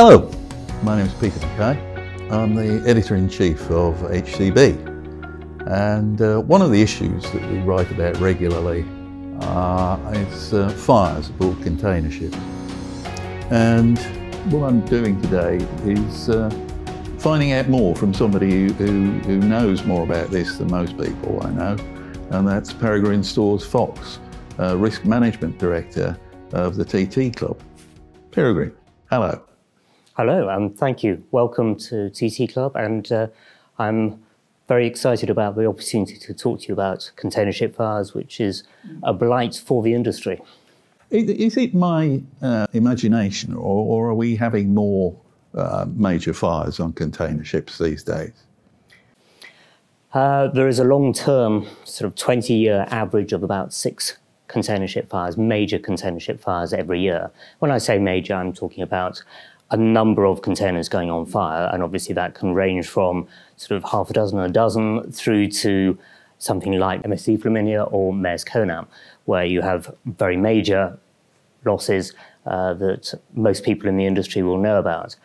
Hello, my name is Peter Mackay. I'm the editor-in-chief of HCB. And uh, one of the issues that we write about regularly uh, is uh, fires aboard container ships. And what I'm doing today is uh, finding out more from somebody who, who, knows more about this than most people I know, and that's Peregrine Storrs-Fox, uh, Risk Management Director of the TT Club. Peregrine, hello. Hello, and um, thank you. Welcome to TT Club, and uh, I'm very excited about the opportunity to talk to you about container ship fires, which is a blight for the industry. Is it my uh, imagination, or, or, are we having more uh, major fires on container ships these days? Uh, there is a long-term, sort of 20-year average of about six container ship fires, major container ship fires every year. When I say major, I'm talking about a number of containers going on fire, and obviously that can range from sort of half a dozen or a dozen through to something like MSC Flaminia or Maersk Honam, where you have very major losses uh, that most people in the industry will know about.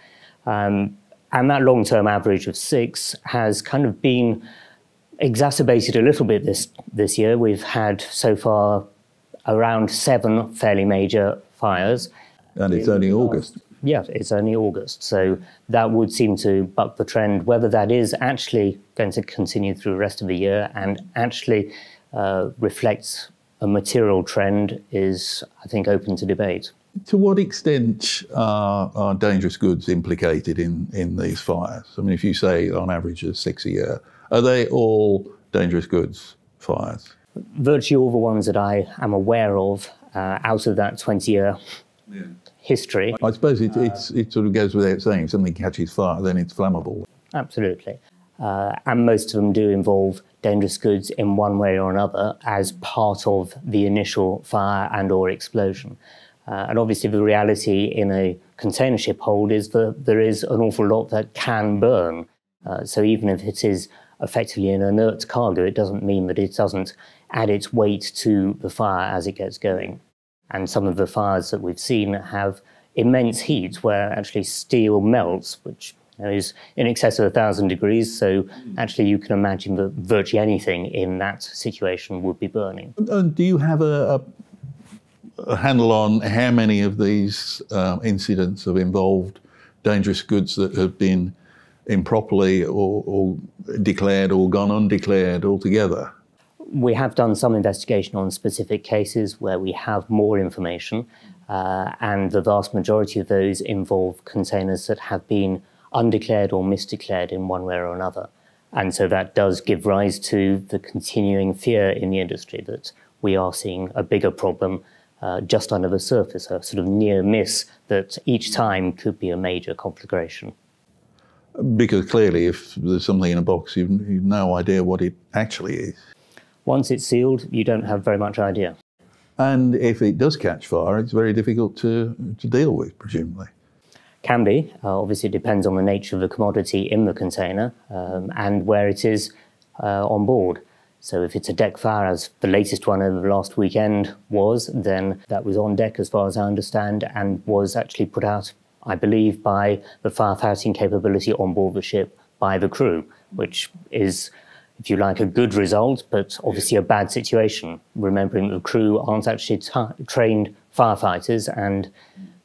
Um, and that long-term average of six has kind of been exacerbated a little bit this, this year. We've had so far around seven fairly major fires. And it's only August. Yeah, it's only August. So that would seem to buck the trend. Whether that is actually going to continue through the rest of the year and actually uh, reflects a material trend is, I think, open to debate. To what extent are, are dangerous goods implicated in, in these fires? I mean, if you say on average there's six a year, are they all dangerous goods fires? Virtually all the ones that I am aware of uh, out of that 20 year yeah history. I suppose it, it sort of goes without saying, if something catches fire, then it's flammable. Absolutely. Uh, and most of them do involve dangerous goods in one way or another as part of the initial fire and or explosion. Uh, and obviously the reality in a container ship hold is that there is an awful lot that can burn. Uh, so even if it is effectively an inert cargo, it doesn't mean that it doesn't add its weight to the fire as it gets going. And some of the fires that we've seen have immense heat where actually steel melts, which is in excess of a thousand degrees. So actually, you can imagine that virtually anything in that situation would be burning. And do you have a, a, a handle on how many of these uh, incidents have involved dangerous goods that have been improperly or, or declared or gone undeclared altogether? We have done some investigation on specific cases where we have more information, uh, and the vast majority of those involve containers that have been undeclared or misdeclared in one way or another. And so that does give rise to the continuing fear in the industry that we are seeing a bigger problem uh, just under the surface, a sort of near miss that each time could be a major conflagration. Because clearly, if there's something in a box, you've, you've no idea what it actually is. Once it's sealed, you don't have very much idea. And if it does catch fire, it's very difficult to, to deal with, presumably. Can be. Uh, obviously, it depends on the nature of the commodity in the container um, and where it is uh, on board. So if it's a deck fire, as the latest one over the last weekend was, then that was on deck as far as I understand and was actually put out, I believe, by the firefighting capability on board the ship by the crew, which is if you like, a good result, but obviously a bad situation, remembering the crew aren't actually trained firefighters and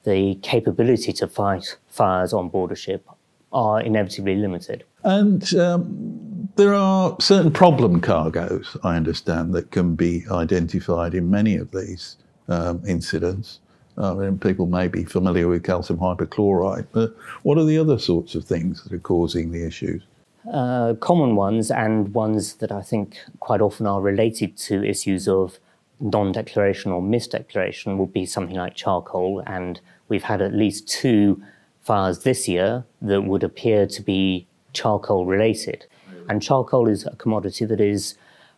the capability to fight fires on board a ship are inevitably limited. And um, there are certain problem cargoes, I understand, that can be identified in many of these um, incidents. I mean, people may be familiar with calcium hypochlorite, but what are the other sorts of things that are causing the issues? Uh, common ones and ones that I think quite often are related to issues of non-declaration or misdeclaration would be something like charcoal. And we've had at least two fires this year that would appear to be charcoal related. And charcoal is a commodity that is,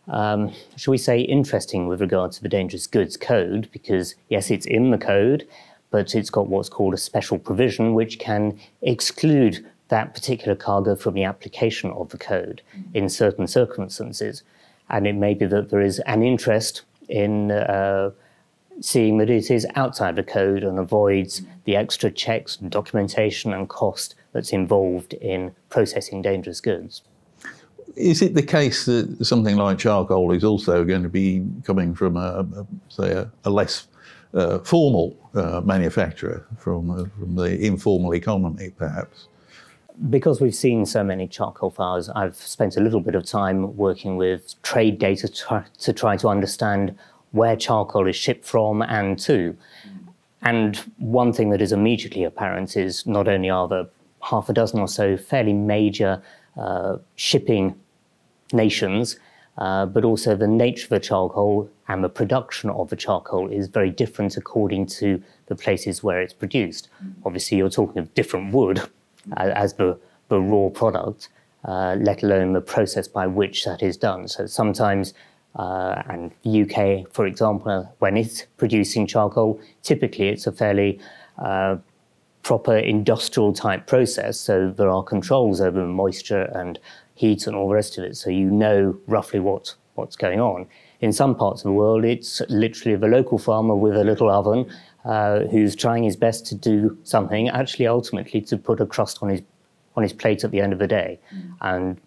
um, shall we say, interesting with regard to the Dangerous Goods Code, because yes, it's in the code, but it's got what's called a special provision which can exclude that particular cargo from the application of the code in certain circumstances. And it may be that there is an interest in uh, seeing that it is outside the code and avoids the extra checks, and documentation, and cost that's involved in processing dangerous goods. Is it the case that something like charcoal is also going to be coming from, a, a say, a, a less uh, formal uh, manufacturer from, uh, from the informal economy, perhaps? Because we've seen so many charcoal fires, I've spent a little bit of time working with trade data to try to, understand where charcoal is shipped from and to. And one thing that is immediately apparent is not only are there half a dozen or so fairly major uh, shipping nations, uh, but also the nature of the charcoal and the production of the charcoal is very different according to the places where it's produced. Obviously, you're talking of different wood as the, the raw product, uh, let alone the process by which that is done. So sometimes uh, and UK, for example, when it's producing charcoal, typically it's a fairly uh, proper industrial type process. So there are controls over moisture and heat and all the rest of it. So you know roughly what, what's going on. In some parts of the world, it's literally the local farmer with a little oven uh, who's trying his best to do something, actually ultimately to put a crust on his on his plate at the end of the day. Mm. And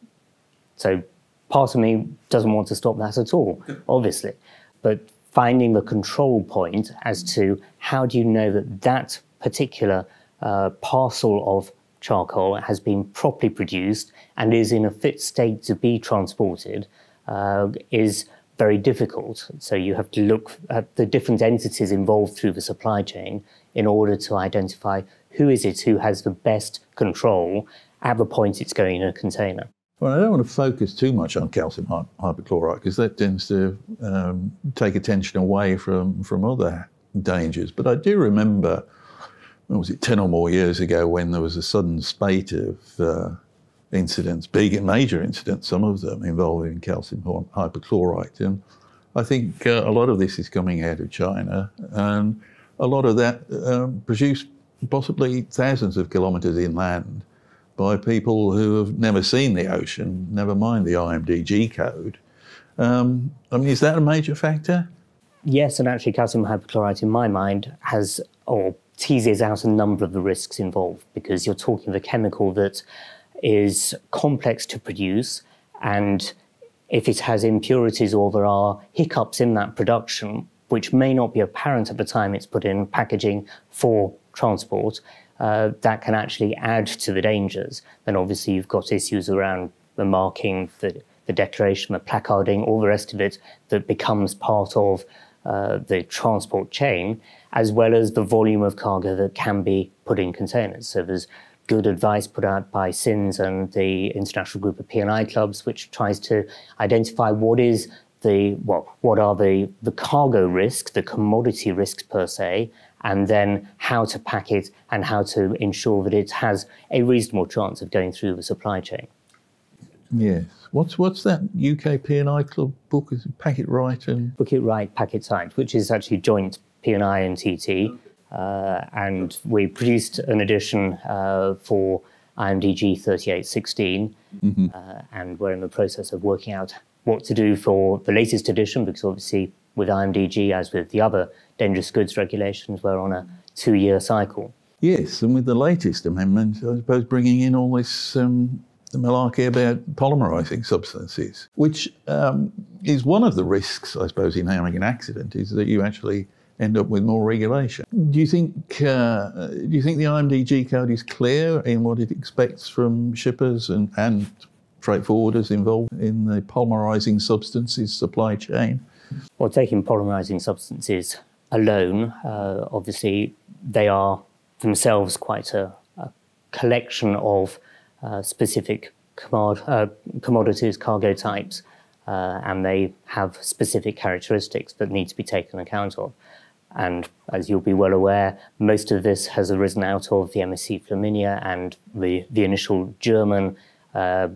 so part of me doesn't want to stop that at all, obviously. But finding the control point as to how do you know that that particular uh, parcel of charcoal has been properly produced and is in a fit state to be transported uh, is very difficult. So you have to look at the different entities involved through the supply chain in order to identify who is it who has the best control at the point it's going in a container. Well, I don't want to focus too much on calcium hypochlorite because that tends to um, take attention away from, from other dangers. But I do remember, was it 10 or more years ago, when there was a sudden spate of uh, incidents, big major incidents, some of them involving calcium hypochlorite. And I think uh, a lot of this is coming out of China, and a lot of that um, produced possibly thousands of kilometres inland by people who have never seen the ocean, never mind the IMDG code. Um, I mean, is that a major factor? Yes, and actually, calcium hypochlorite, in my mind, has or teases out a number of the risks involved because you're talking of a chemical that is complex to produce, and if it has impurities or there are hiccups in that production, which may not be apparent at the time it's put in packaging for transport, uh, that can actually add to the dangers. Then obviously you've got issues around the marking, the, the declaration, the placarding, all the rest of it that becomes part of uh, the transport chain, as well as the volume of cargo that can be put in containers. So there's good advice put out by CINS and the International Group of P&I Clubs, which tries to identify what is the what what are the the cargo risks, the commodity risks per se, and then how to pack it and how to ensure that it has a reasonable chance of going through the supply chain. Yes. What's what's that UK P&I Club book? Is it Pack It Right and Book It Right, Pack It Tight, which is actually joint P&I and TT, uh, and we produced an edition uh, for IMDG 3816, mm-hmm. uh, and we're in the process of working out what to do for the latest edition because obviously with IMDG, as with the other dangerous goods regulations, we're on a two year cycle. Yes, and with the latest amendment, I suppose bringing in all this um, malarkey about polymerizing substances, which um, is one of the risks, I suppose, in having an accident, is that you actually end up with more regulation. Do you think uh, do you think the IMDG code is clear in what it expects from shippers and, and freight forwarders involved in the polymerizing substances supply chain? Well, taking polymerizing substances alone, uh, obviously, they are themselves quite a, a collection of uh, specific commod uh, commodities, cargo types, uh, and they have specific characteristics that need to be taken account of. And as you'll be well aware, most of this has arisen out of the MSC Flaminia and the, the initial German uh,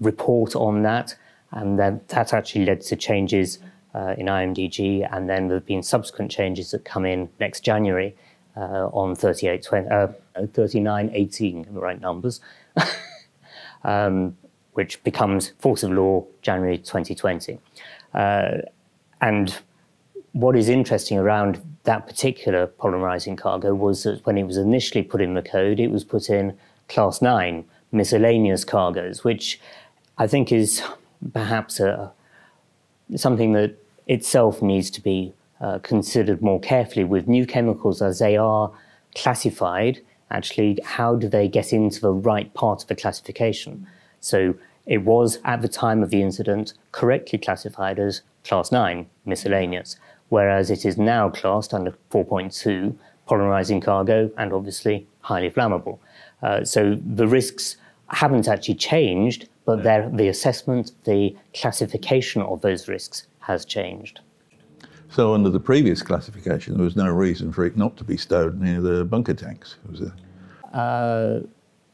report on that. And then that actually led to changes uh, in IMDG, and then there have been subsequent changes that come in next January uh, on 38, 20, uh, 3918, the right numbers, um, which becomes force of law January 2020. Uh, and what is interesting around that particular polymerizing cargo was that when it was initially put in the code, it was put in class 9 miscellaneous cargoes, which I think is perhaps a, something that itself needs to be uh, considered more carefully with new chemicals as they are classified. Actually, how do they get into the right part of the classification? So it was, at the time of the incident, correctly classified as class 9 miscellaneous, whereas it is now classed under 4.2 polymerizing cargo and obviously highly flammable. Uh, so the risks haven't actually changed, but the assessment, the classification of those risks has changed. So under the previous classification, there was no reason for it not to be stowed near the bunker tanks, was there? Uh,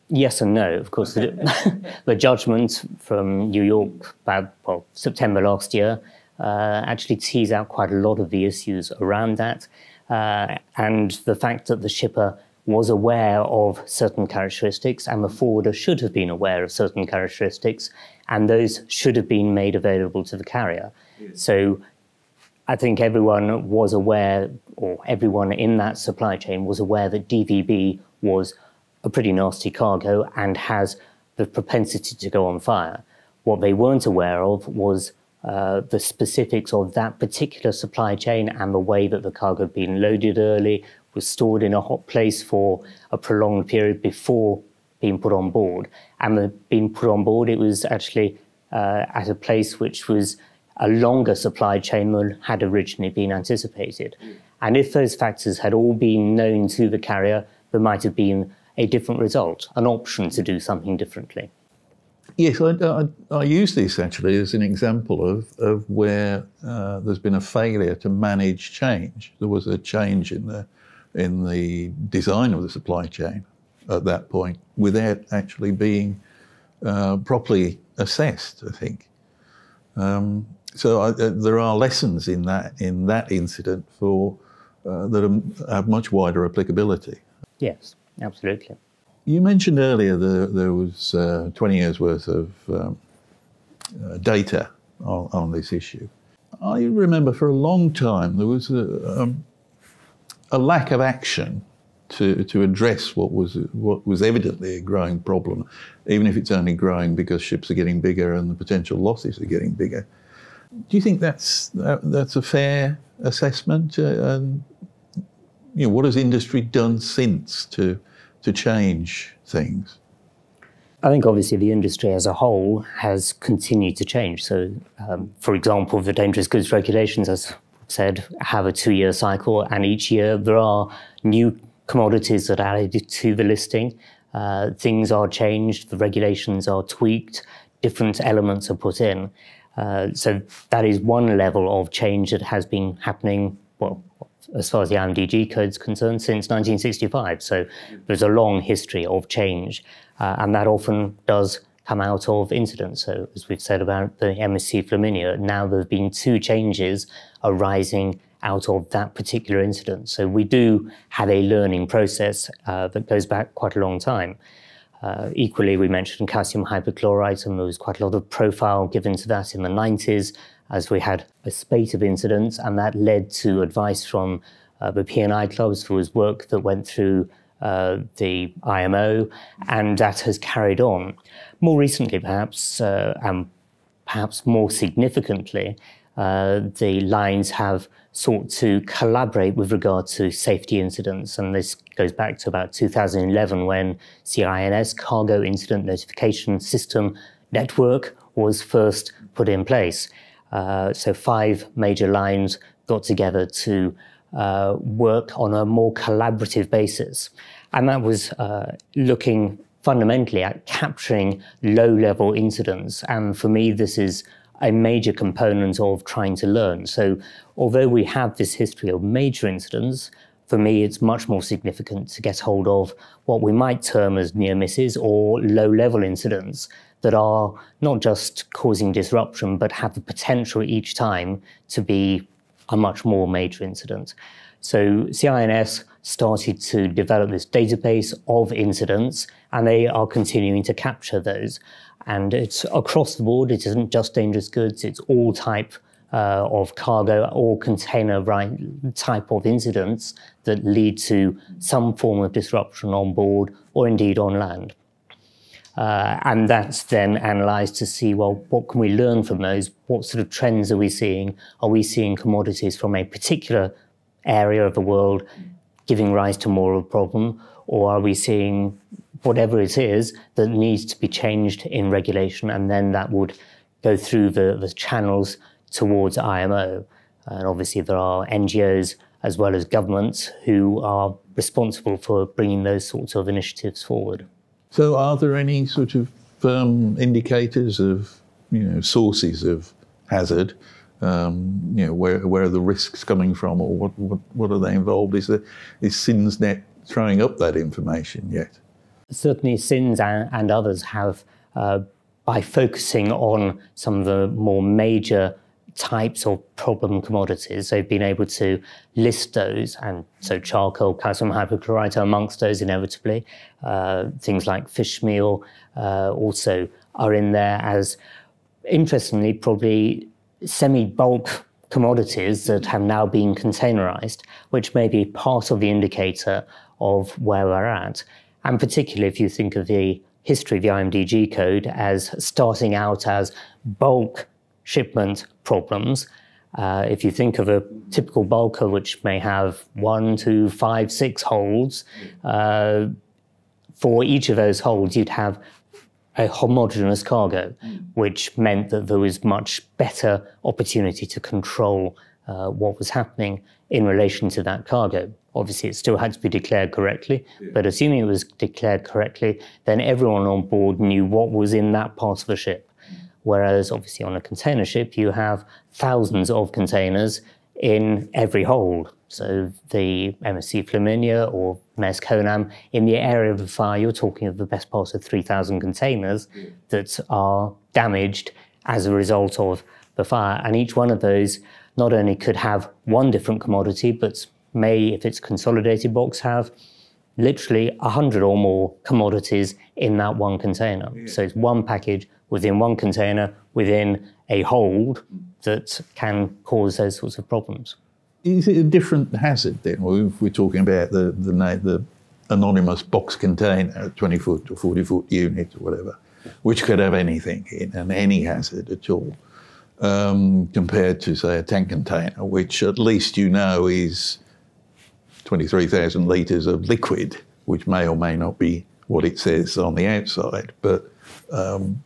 yes and no. Of course, the, the, judgment from New York about well, September last year uh, actually tease out quite a lot of the issues around that, uh, and the fact that the shipper was aware of certain characteristics, and the forwarder should have been aware of certain characteristics, and those should have been made available to the carrier. Yes. So I think everyone was aware, or everyone in that supply chain was aware that DVB was a pretty nasty cargo and has the propensity to go on fire. What they weren't aware of was uh, the specifics of that particular supply chain and the way that the cargo had been loaded early, was stored in a hot place for a prolonged period before being put on board. And being put on board, it was actually uh, at a place which was a longer supply chain than had originally been anticipated. And if those factors had all been known to the carrier, there might have been a different result, an option to do something differently. Yes, I, I, I use this actually as an example of, of where uh, there's been a failure to manage change. There was a change in the in the design of the supply chain at that point without actually being uh, properly assessed, I think. Um, so I, uh, there are lessons in that in that incident for uh, that are, have much wider applicability. Yes, absolutely. You mentioned earlier that there was uh, 20 years worth of um, uh, data on, on, this issue. I remember for a long time there was a, um, a lack of action to, to address what was what was evidently a growing problem, even if it's only growing because ships are getting bigger and the potential losses are getting bigger. Do you think that's that, that's a fair assessment? Uh, and you know, what has industry done since to to change things? I think obviously the industry as a whole has continued to change. So, um, for example, the dangerous goods regulations, as said, have a two-year cycle, and each year there are new commodities that are added to the listing. Uh, things are changed, the regulations are tweaked, different elements are put in. Uh, so that is one level of change that has been happening, well, as far as the IMDG code is concerned, since 1965. So there's a long history of change, uh, and that often does come out of incidents. So as we've said about the MSC Flaminia, now there have been two changes arising out of that particular incident. So we do have a learning process uh, that goes back quite a long time. Uh, equally, we mentioned calcium hypochlorite, and there was quite a lot of profile given to that in the 90s as we had a spate of incidents, and that led to advice from uh, the P&I clubs. There was work that went through uh, the IMO, and that has carried on. More recently, perhaps, uh, and perhaps more significantly, uh, the lines have sought to collaborate with regard to safety incidents. And this goes back to about 2011 when CINS Cargo Incident Notification System Network was first put in place. Uh, so five major lines got together to uh, work on a more collaborative basis. And that was uh, looking fundamentally at capturing low level incidents. And for me, this is a major component of trying to learn. So, although we have this history of major incidents, for me, it's much more significant to get hold of what we might term as near misses or low level incidents that are not just causing disruption, but have the potential each time to be a much more major incident. So, CINS started to develop this database of incidents, and they are continuing to capture those. And it's across the board. It isn't just dangerous goods. It's all type uh, of cargo or container right type of incidents that lead to some form of disruption on board or indeed on land. Uh, and that's then analysed to see well what can we learn from those? What sort of trends are we seeing? Are we seeing commodities from a particular area of the world giving rise to more of a problem? Or are we seeing whatever it is that needs to be changed in regulation and then that would go through the, the channels towards IMO. And obviously, there are NGOs as well as governments who are responsible for bringing those sorts of initiatives forward. So, are there any sort of um, indicators of you know sources of hazard? Um, you know, where where are the risks coming from, or what what, what are they involved? Is there, is CINSNet throwing up that information yet? Certainly, CINS and, and others have, uh, by focusing on some of the more major types of problem commodities. They've been able to list those, and so charcoal, calcium hypochlorite amongst those inevitably. Uh, things like fish meal uh, also are in there as, interestingly, probably semi bulk commodities that have now been containerized, which may be part of the indicator of where we're at. And particularly if you think of the history of the IMDG code as starting out as bulk shipment problems. Uh, if you think of a typical bulker, which may have one, two, five, six holds, uh, for each of those holds, you'd have a homogeneous cargo, which meant that there was much better opportunity to control uh, what was happening in relation to that cargo. Obviously, it still had to be declared correctly, yeah. but assuming it was declared correctly, then everyone on board knew what was in that part of the ship. Whereas obviously on a container ship, you have thousands of containers in every hold. So the MSC Flaminia or Maersk Honam, in the area of the fire, you're talking of the best part of 3,000 containers that are damaged as a result of the fire. And each one of those not only could have one different commodity, but may, if it's consolidated box, have literally 100 or more commodities in that one container. Yeah. So it's one package within one container within a hold that can cause those sorts of problems. Is it a different hazard then? Well, if we're talking about the, the, the anonymous box container, 20 foot or 40 foot unit or whatever, which could have anything in and any hazard at all, um, compared to, say, a tank container, which at least you know is 23,000 litres of liquid, which may or may not be what it says on the outside. But um,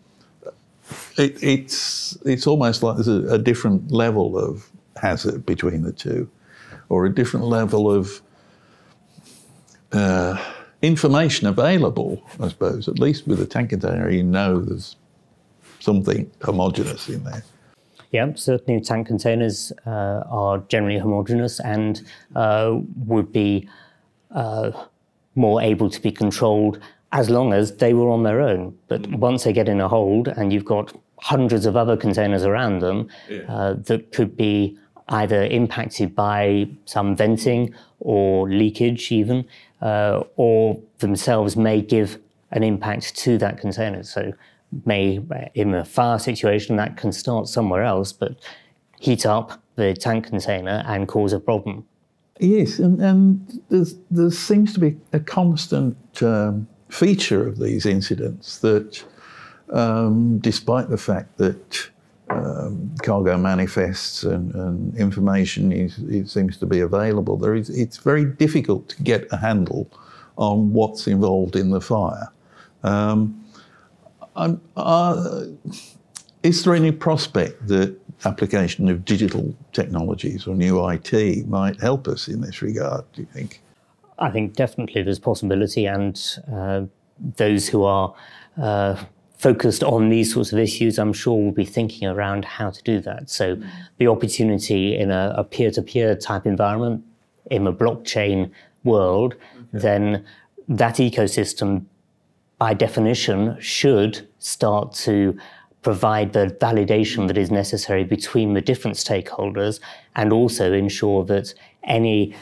it, it's it's almost like there's a, a, different level of hazard between the two, or a different level of uh, information available. I suppose at least with a tank container, you know there's something homogenous in there. Yeah, certainly tank containers uh, are generally homogeneous and uh, would be uh, more able to be controlled as long as they were on their own. But mm. once they get in a hold and you've got hundreds of other containers around them yeah. uh, that could be either impacted by some venting or leakage, even, uh, or themselves may give an impact to that container. So, may in a fire situation that can start somewhere else, but heat up the tank container and cause a problem. Yes, and, and there seems to be a constant um, feature of these incidents that um, despite the fact that um, cargo manifests and, and information is, seems to be available, there is, it's very difficult to get a handle on what's involved in the fire. Um, uh, is there any prospect that application of digital technologies or new IT might help us in this regard, do you think? I think definitely there's possibility, and uh, those who are uh, focused on these sorts of issues, I'm sure will be thinking around how to do that. So the opportunity in a, a peer-to-peer type environment, in a blockchain world, okay. then that ecosystem, by definition, should start to provide the validation that is necessary between the different stakeholders and also ensure that any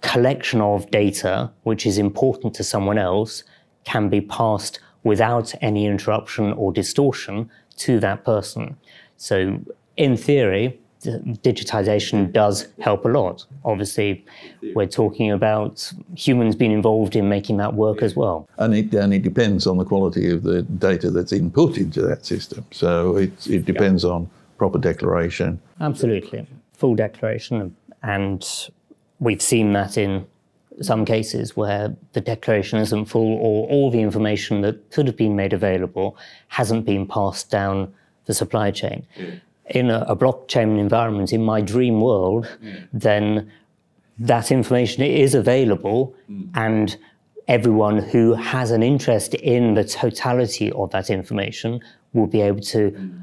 collection of data which is important to someone else can be passed without any interruption or distortion to that person. So, in theory, digitization does help a lot. Obviously, we're talking about humans being involved in making that work as well. And it, and it depends on the quality of the data that's input into that system. So it, it depends yeah. on proper declaration. Absolutely. Full declaration. And we've seen that in some cases where the declaration isn't full or all the information that could have been made available hasn't been passed down the supply chain. In a, a, blockchain environment, in my dream world, yeah. then that information is available mm. and everyone who has an interest in the totality of that information will be able to mm.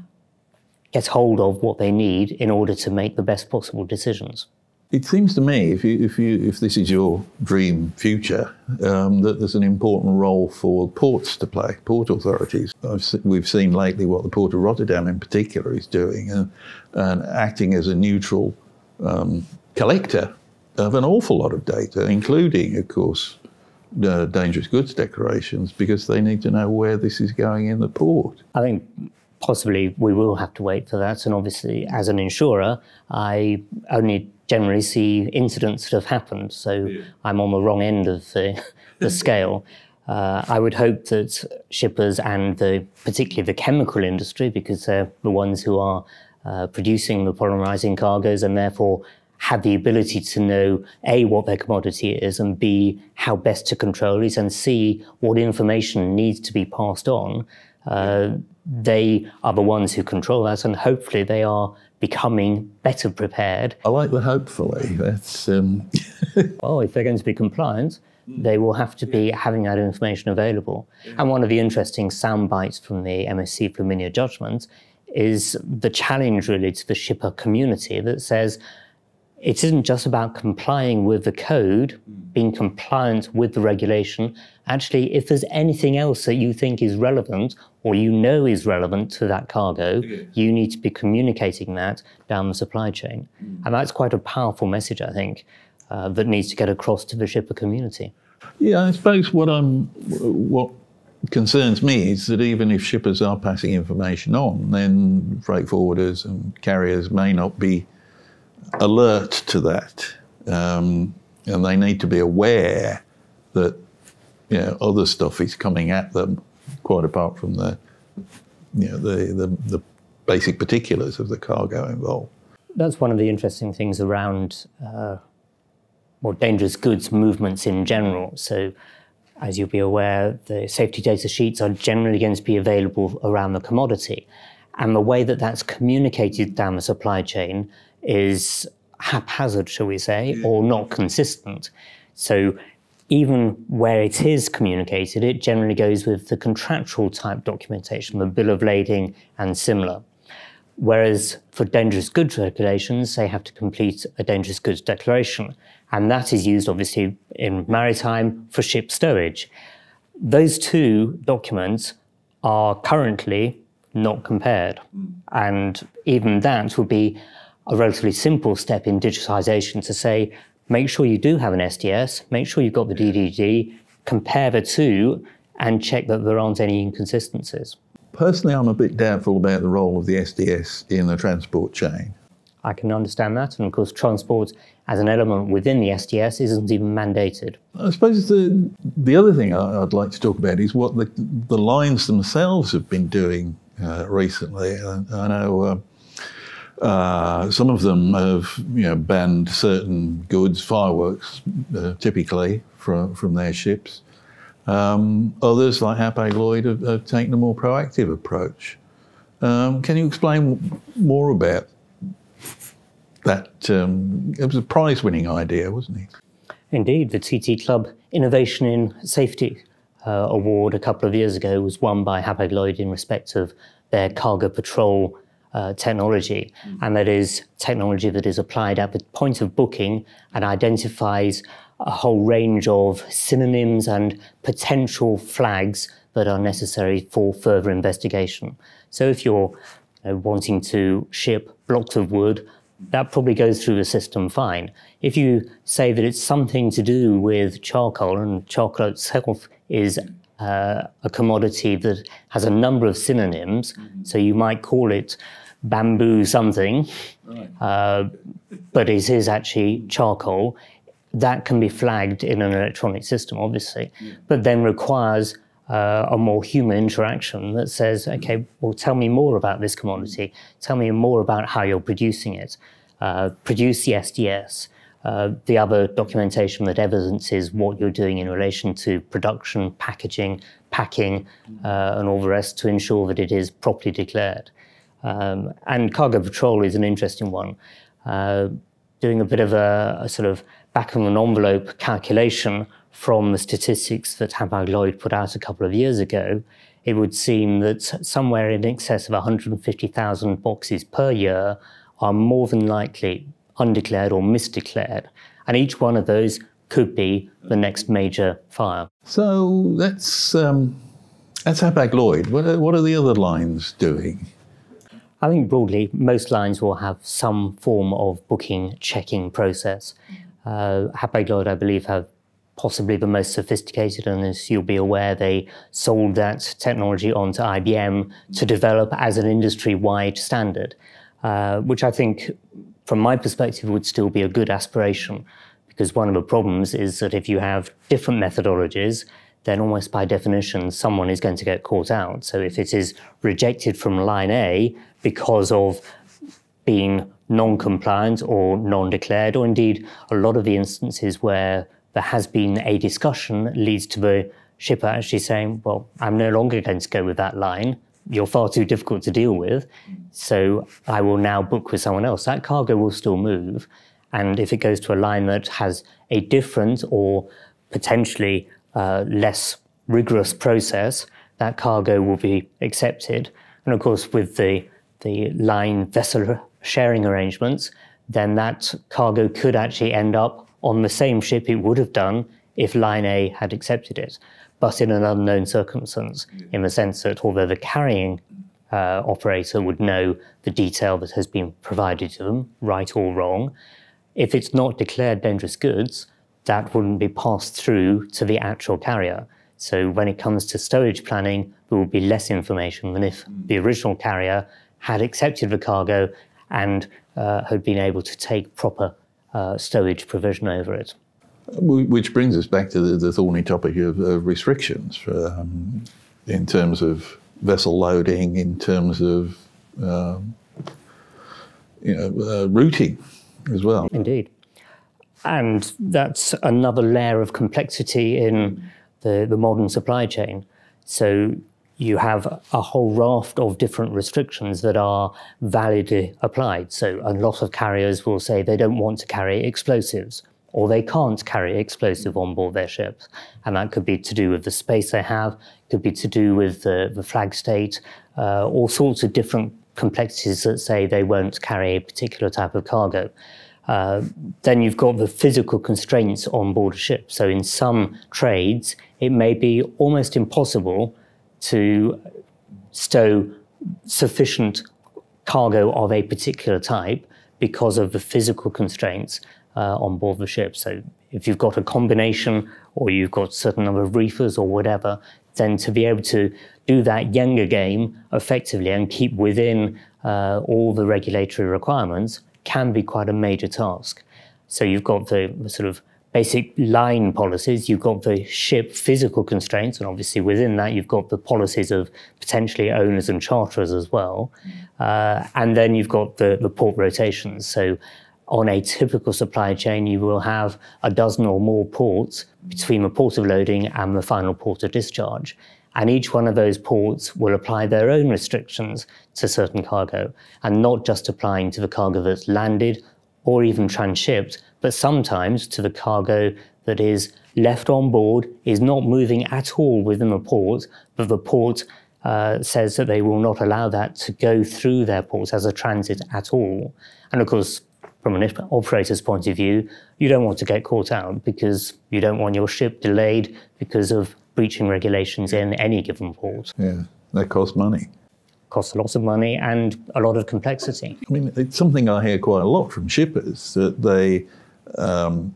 get hold of what they need in order to make the best possible decisions. It seems to me, if you, if you, if this is your dream future, um, that there's an important role for ports to play, port authorities. Se- we've seen lately what the Port of Rotterdam, in particular, is doing, and, and acting as a neutral um, collector of an awful lot of data, including, of course, uh, dangerous goods declarations, because they need to know where this is going in the port. I think possibly we will have to wait for that. And obviously, as an insurer, I only generally see incidents that have happened. So yeah. I'm on the wrong end of the, the scale. Uh, I would hope that shippers and the, particularly the chemical industry, because they're the ones who are uh, producing the polymerizing cargoes and therefore have the ability to know A, what their commodity is, and B, how best to control it, and C, what information needs to be passed on. Uh, they are the ones who control that, and hopefully they are becoming better prepared. I like the hopefully. That's um... well, if they're going to be compliant, they will have to be having that information available. And one of the interesting sound bites from the MSC Flaminia judgment is the challenge really to the shipper community that says it isn't just about complying with the code, being compliant with the regulation. Actually, if there's anything else that you think is relevant or you know is relevant to that cargo, you need to be communicating that down the supply chain. And that's quite a powerful message, I think, uh, that needs to get across to the shipper community. Yeah, I suppose what I'm, what concerns me is that even if shippers are passing information on, then freight forwarders and carriers may not be alert to that, um, and they need to be aware that you know other stuff is coming at them, quite apart from the you know the the, the basic particulars of the cargo involved. That's one of the interesting things around uh, more dangerous goods movements in general. So. As you'll be aware, the safety data sheets are generally going to be available around the commodity. And the way that that's communicated down the supply chain is haphazard, shall we say, or not consistent. So even where it is communicated, it generally goes with the contractual type documentation, the bill of lading and similar. Whereas for dangerous goods regulations, they have to complete a dangerous goods declaration. And that is used obviously in maritime for ship stowage. Those two documents are currently not compared. Hmm. And even that would be a relatively simple step in digitization to say, make sure you do have an SDS, make sure you've got the DGD, compare the two, and check that there aren't any inconsistencies. Personally, I'm a bit doubtful about the role of the SDS in the transport chain. I can understand that, and of course, transport as an element within the SDS isn't even mandated. I suppose the the other thing I'd like to talk about is what the the lines themselves have been doing uh, recently. I, I know. Uh, uh, some of them have you know, banned certain goods, fireworks uh, typically, from, from their ships. Um, others, like Hapag-Lloyd, have, have, taken a more proactive approach. Um, can you explain more about that? Um, it was a prize-winning idea, wasn't it? Indeed, the TT Club Innovation in Safety uh, Award a couple of years ago was won by Hapag-Lloyd in respect of their cargo patrol uh, technology, mm. and that is technology that is applied at the point of booking and identifies a whole range of synonyms and potential flags that are necessary for further investigation. So if you're you know, wanting to ship blocks of wood, that probably goes through the system fine. If you say that it's something to do with charcoal, and charcoal itself is uh, a commodity that has a number of synonyms, mm-hmm. so you might call it bamboo something, right. uh, but it is actually charcoal. That can be flagged in an electronic system, obviously, yeah. but then requires uh, a more human interaction that says, okay, well, tell me more about this commodity. Tell me more about how you're producing it. Uh, produce the SDS. Uh, the other documentation that evidences what you're doing in relation to production, packaging, packing, uh, and all the rest to ensure that it is properly declared. Um, and cargo patrol is an interesting one. Uh, doing a bit of a, a sort of back of an envelope calculation from the statistics that Hapag-Lloyd put out a couple of years ago, it would seem that somewhere in excess of 150,000 boxes per year are more than likely undeclared or misdeclared. And each one of those could be the next major fire. So that's, um, that's Hapag-Lloyd. What are, what are the other lines doing? I think broadly, most lines will have some form of booking checking process. Uh, Hapag-Lloyd, I believe, have possibly the most sophisticated, and as you'll be aware, they sold that technology onto IBM to develop as an industry-wide standard, uh, which I think, from my perspective, would still be a good aspiration, because one of the problems is that if you have different methodologies, then almost by definition, someone is going to get caught out. So if it is rejected from line A because of being non-compliant or non-declared, or indeed a lot of the instances where there has been a discussion leads to the shipper actually saying, well, I'm no longer going to go with that line. You're far too difficult to deal with. So I will now book with someone else. That cargo will still move. And if it goes to a line that has a different or potentially uh, less rigorous process, that cargo will be accepted. And of course, with the, the line vessel sharing arrangements, then that cargo could actually end up on the same ship it would have done if Line A had accepted it, but in an unknown circumstance, in the sense that although the carrying uh, operator would know the detail that has been provided to them, right or wrong, if it's not declared dangerous goods, that wouldn't be passed through to the actual carrier. So when it comes to stowage planning, there will be less information than if the original carrier had accepted the cargo and uh, had been able to take proper uh, stowage provision over it. Which brings us back to the, the thorny topic of, of restrictions um, in terms of vessel loading, in terms of um, you know uh, routing as well. Indeed, and that's another layer of complexity in the, the modern supply chain. So you have a whole raft of different restrictions that are validly applied. So a lot of carriers will say they don't want to carry explosives or they can't carry explosive on board their ships. And that could be to do with the space they have, could be to do with the, the flag state, uh, all sorts of different complexities that say they won't carry a particular type of cargo. Uh, then you've got the physical constraints on board a ship. So in some trades, it may be almost impossible to stow sufficient cargo of a particular type because of the physical constraints uh, on board the ship. So if you've got a combination or you've got a certain number of reefers or whatever, then to be able to do that Jenga game effectively and keep within uh, all the regulatory requirements can be quite a major task. So you've got the, the sort of basic line policies. You've got the ship physical constraints, and obviously within that, you've got the policies of potentially owners and charterers as well. Uh, and then you've got the, the port rotations. So on a typical supply chain, you will have a dozen or more ports between the port of loading and the final port of discharge. And each one of those ports will apply their own restrictions to certain cargo, and not just applying to the cargo that's landed or even transshipped, but sometimes to the cargo that is left on board, is not moving at all within the port, but the port uh, says that they will not allow that to go through their ports as a transit at all. And of course, from an operator's point of view, you don't want to get caught out because you don't want your ship delayed because of breaching regulations in any given port. Yeah, that costs money costs a lot of money and a lot of complexity. I mean, it's something I hear quite a lot from shippers that they um,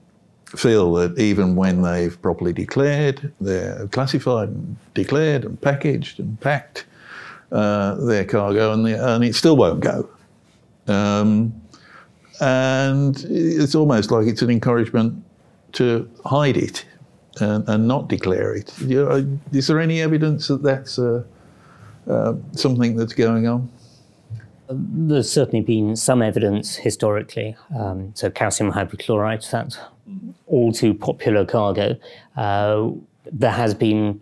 feel that even when they've properly declared, they're classified and declared and packaged and packed uh, their cargo and, the, and, it still won't go Um, and it's almost like it's an encouragement to hide it and, and not declare it. Is there any evidence that that's uh, uh, something that's going on? There's certainly been some evidence historically. Um, so calcium hypochlorite, that all too popular cargo. Uh, there has been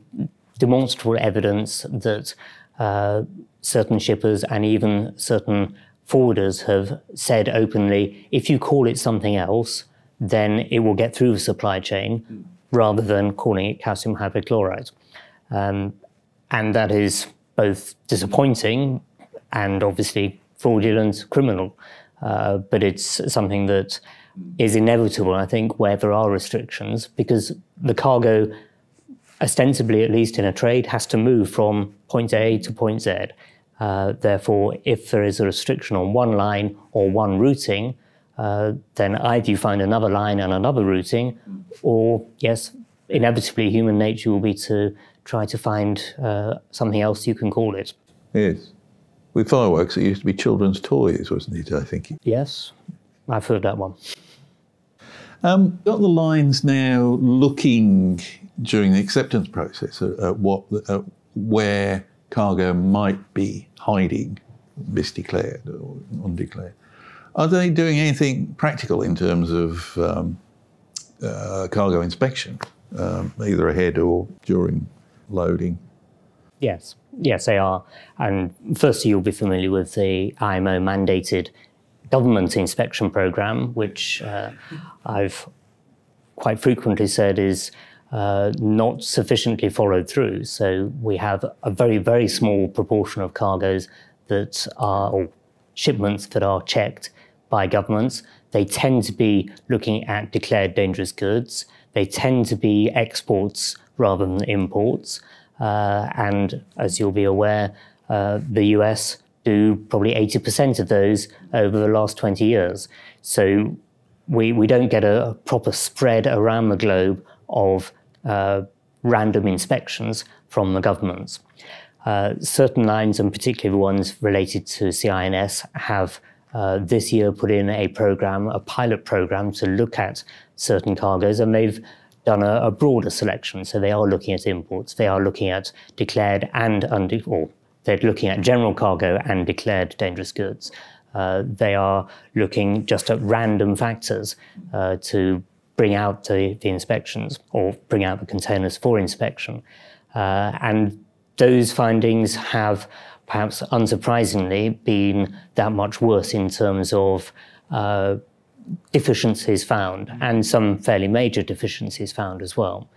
demonstrable evidence that uh, certain shippers and even certain forwarders have said openly, if you call it something else, then it will get through the supply chain rather than calling it calcium hypochlorite. Um, and that is both disappointing and obviously fraudulent, criminal. Uh, but it's something that is inevitable, I think, where there are restrictions, because the cargo, ostensibly at least in a trade, has to move from point A to point Z. Uh, therefore, if there is a restriction on one line or one routing, uh, then either you find another line and another routing, or yes, inevitably human nature will be to try to find uh, something else you can call it. Yes. With fireworks, it used to be children's toys, wasn't it? I think. Yes, I've heard that one. Um, got the lines now looking during the acceptance process at, at what, at where cargo might be hiding, misdeclared or undeclared. Are they doing anything practical in terms of um, uh, cargo inspection, um, either ahead or during loading? Yes, yes, they are. And firstly, you'll be familiar with the IMO mandated government inspection program, which uh, I've quite frequently said is uh, not sufficiently followed through. So we have a very, very small proportion of cargoes that are, or shipments that are checked by governments. They tend to be looking at declared dangerous goods. They tend to be exports rather than imports. Uh, and as you'll be aware, uh, the US do probably 80% of those over the last 20 years. So we, we don't get a, proper spread around the globe of uh, random inspections from the governments. Uh, certain lines, and particularly the ones related to CINS, have uh, this year put in a program, a pilot program, to look at certain cargoes, and they've done a, a, broader selection. So they are looking at imports, they are looking at declared and unde- or they're looking at general cargo and declared dangerous goods. Uh, they are looking just at random factors uh, to bring out the, the, inspections or bring out the containers for inspection. Uh, and those findings have perhaps unsurprisingly been that much worse in terms of uh, deficiencies found and some fairly major deficiencies found as well.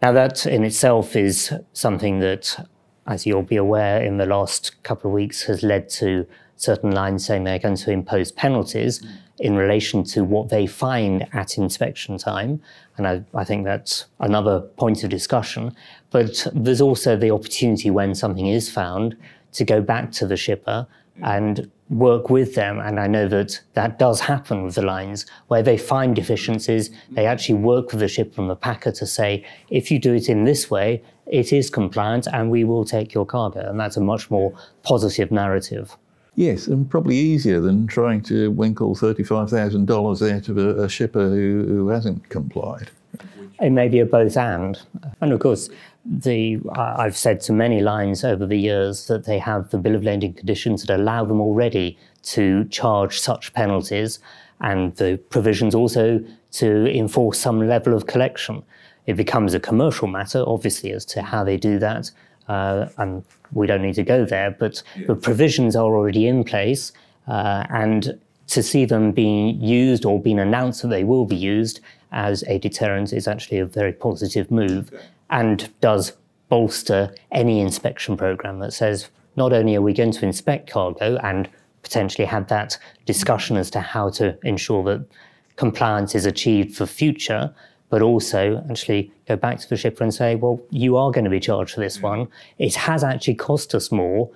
Now, that in itself is something that, as you'll be aware, in the last couple of weeks has led to certain lines saying they're going to impose penalties in relation to what they find at inspection time. And I, I, think that's another point of discussion. But there's also the opportunity when something is found to go back to the shipper and work with them. And I know that that does happen with the lines where they find deficiencies. They actually work with the shipper and the packer to say, if you do it in this way, it is compliant and we will take your cargo. And that's a much more positive narrative. Yes, and probably easier than trying to winkle $35,000 out of a, a shipper who, who hasn't complied. It may be a both and. And of course, the, I've said to many lines over the years that they have the bill of lading conditions that allow them already to charge such penalties and the provisions also to enforce some level of collection. It becomes a commercial matter, obviously, as to how they do that. Uh, and we don't need to go there, but the provisions are already in place. Uh, and to see them being used or being announced that they will be used as a deterrent is actually a very positive move and does bolster any inspection program that says not only are we going to inspect cargo and potentially have that discussion as to how to ensure that compliance is achieved for future, but also actually go back to the shipper and say, well, you are going to be charged for this mm. one. It has actually cost us more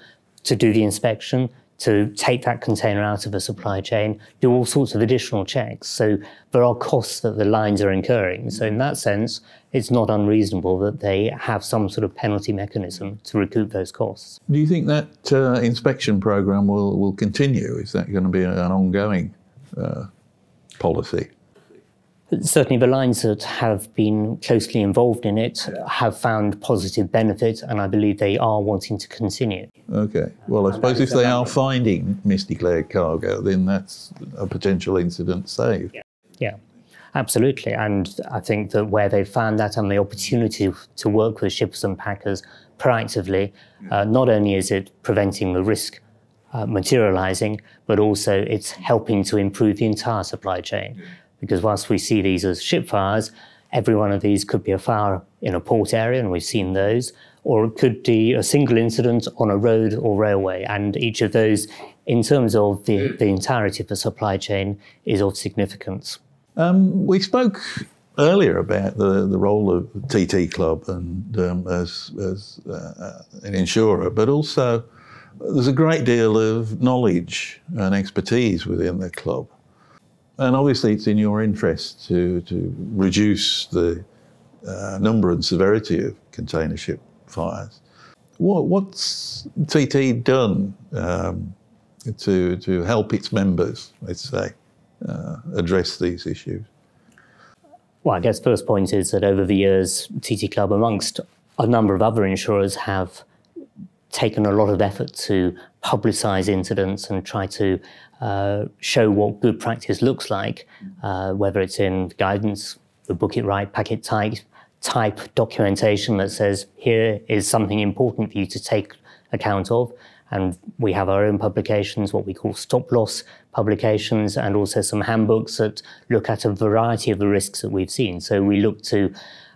to do the inspection, to take that container out of a supply chain, do all sorts of additional checks. So there are costs that the lines are incurring. So in that sense, it's not unreasonable that they have some sort of penalty mechanism to recoup those costs. Do you think that uh, inspection program will, will continue? Is that going to be an ongoing uh, policy? Certainly, the lines that have been closely involved in it have found positive benefit, and I believe they are wanting to continue. Okay. Well, I suppose if they are finding misdeclared cargo, then that's a potential incident saved. Yeah. yeah. Absolutely. And I think that where they found that and the opportunity to work with shippers and packers proactively, uh, not only is it preventing the risk uh, materializing, but also it's helping to improve the entire supply chain. Because whilst we see these as ship fires, every one of these could be a fire in a port area, and we've seen those, or it could be a single incident on a road or railway. And each of those, in terms of the, the entirety of the supply chain, is of significance. Um, we spoke earlier about the, the role of TT Club and um, as, as uh, an insurer, but also there's a great deal of knowledge and expertise within the club. And obviously, it's in your interest to, to reduce the uh, number and severity of container ship fires. What, what's TT done um, to, to help its members, let's say, uh, address these issues? Well, I guess first point is that over the years, TT Club, amongst a number of other insurers, have taken a lot of effort to publicise incidents and try to uh, show what good practice looks like, uh, whether it's in guidance, the book it right, packet type, type documentation that says here is something important for you to take account of. And we have our own publications, what we call stop loss publications, and also some handbooks that look at a variety of the risks that we've seen. So we look to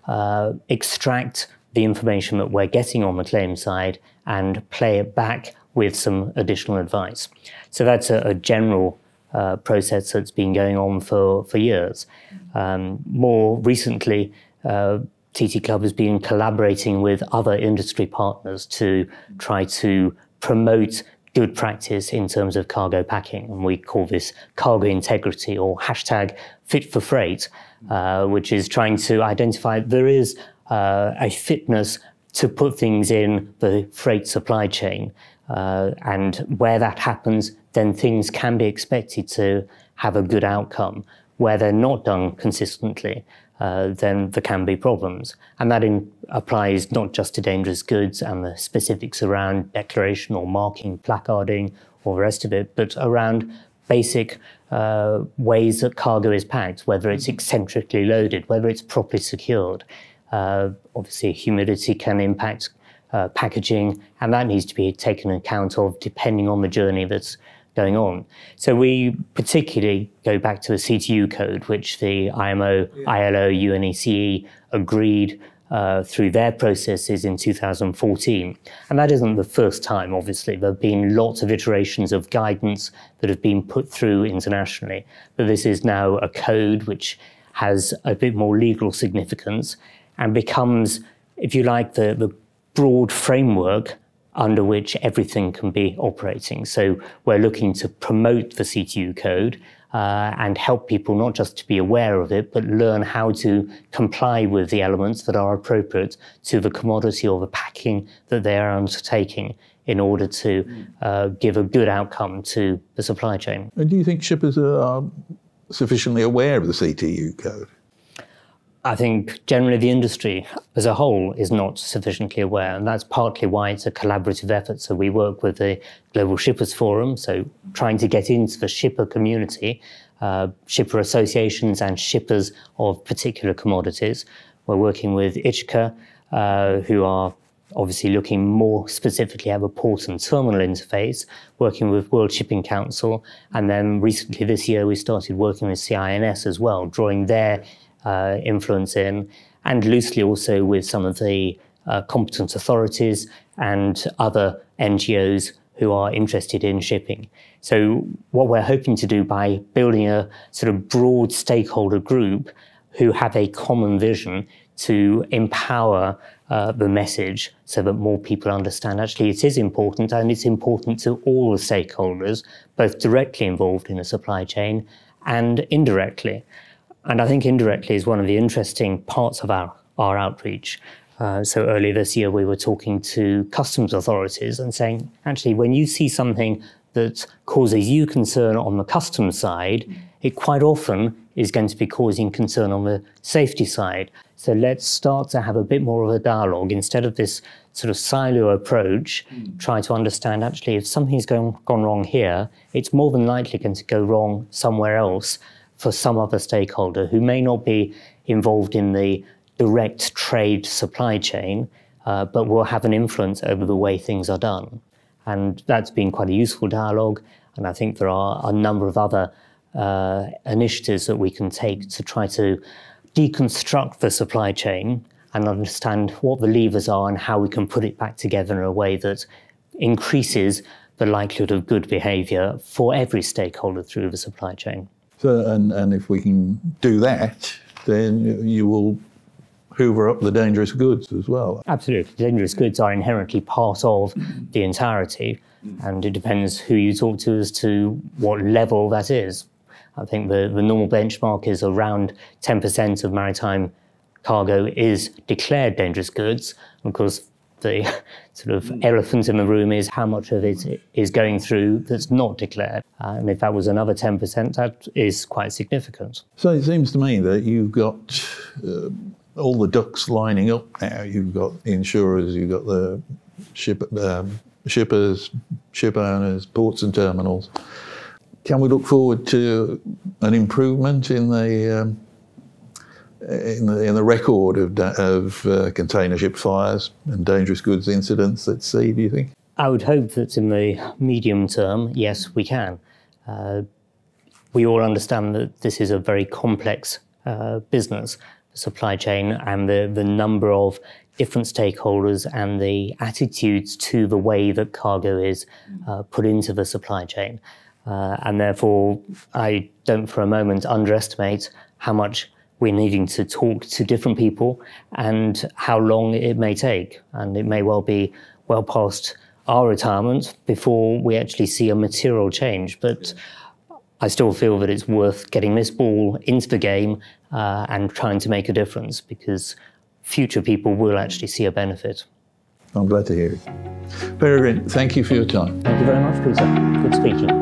uh, extract the information that we're getting on the claim side and play it back with some additional advice. So that's a, a general uh, process that's been going on for, for years. Um, more recently, uh, TT Club has been collaborating with other industry partners to try to promote good practice in terms of cargo packing. And we call this cargo integrity or hashtag fit for freight, uh, which is trying to identify there is uh, a fitness to put things in the freight supply chain. Uh, and where that happens, then things can be expected to have a good outcome. Where they're not done consistently, uh, then there can be problems. And that in, applies not just to dangerous goods and the specifics around declaration or marking, placarding, or the rest of it, but around basic uh, ways that cargo is packed, whether it's eccentrically loaded, whether it's properly secured. Uh, obviously, humidity can impact uh, packaging, and that needs to be taken account of depending on the journey that's going on. So we particularly go back to the CTU code, which the IMO, yeah. ILO, UNECE agreed uh, through their processes in 2014. And that isn't the first time, obviously. There have been lots of iterations of guidance that have been put through internationally. But this is now a code which has a bit more legal significance and becomes, if you like, the, the broad framework under which everything can be operating. So we're looking to promote the CTU code uh, and help people not just to be aware of it, but learn how to comply with the elements that are appropriate to the commodity or the packing that they are undertaking in order to uh, give a good outcome to the supply chain. And do you think shippers are sufficiently aware of the CTU code? I think generally the industry as a whole is not sufficiently aware, and that's partly why it's a collaborative effort. So we work with the Global Shippers Forum, so trying to get into the shipper community, uh, shipper associations, and shippers of particular commodities. We're working with ICHCA, uh, who are obviously looking more specifically at the port and terminal interface, working with World Shipping Council, and then recently this year we started working with CINS as well, drawing their uh, influence in, and loosely also with some of the uh, competent authorities and other NGOs who are interested in shipping. So, what we're hoping to do by building a sort of broad stakeholder group who have a common vision to empower uh, the message so that more people understand actually it is important and it's important to all the stakeholders, both directly involved in the supply chain and indirectly. And I think indirectly is one of the interesting parts of our, our outreach. Uh, so earlier this year, we were talking to customs authorities and saying, actually, when you see something that causes you concern on the customs side, it quite often is going to be causing concern on the safety side. So let's start to have a bit more of a dialogue instead of this sort of silo approach, mm. try to understand actually if something's going, gone wrong here, it's more than likely going to go wrong somewhere else for some other stakeholder who may not be involved in the direct trade supply chain, uh, but will have an influence over the way things are done. And that's been quite a useful dialogue. And I think there are a number of other uh, initiatives that we can take to try to deconstruct the supply chain and understand what the levers are and how we can put it back together in a way that increases the likelihood of good behavior for every stakeholder through the supply chain. So, and, and if we can do that, then you will hoover up the dangerous goods as well. Absolutely. Dangerous goods are inherently part of the entirety, and it depends who you talk to as to what level that is. I think the, the normal benchmark is around 10% of maritime cargo is declared dangerous goods. Of course, the sort of elephant in the room is how much of it is going through that's not declared. Uh, and if that was another 10%, that is quite significant. So it seems to me that you've got uh, all the ducks lining up now. You've got the insurers, you've got the ship, um, shippers, ship owners, ports and terminals. Can we look forward to an improvement in the um, in the, in the record of, of uh, container ship fires and dangerous goods incidents at sea? Do you think? I would hope that in the medium term, yes, we can. Uh, we all understand that this is a very complex uh, business, the supply chain, and the, the number of different stakeholders and the attitudes to the way that cargo is uh, put into the supply chain. Uh, and therefore, I don't for a moment underestimate how much we're needing to talk to different people and how long it may take. And it may well be well past our retirement before we actually see a material change. But I still feel that it's worth getting this ball into the game uh, and trying to make a difference because future people will actually see a benefit. I'm glad to hear it. Peregrine, thank you for your time. Thank you very much, Peter. Good speaking.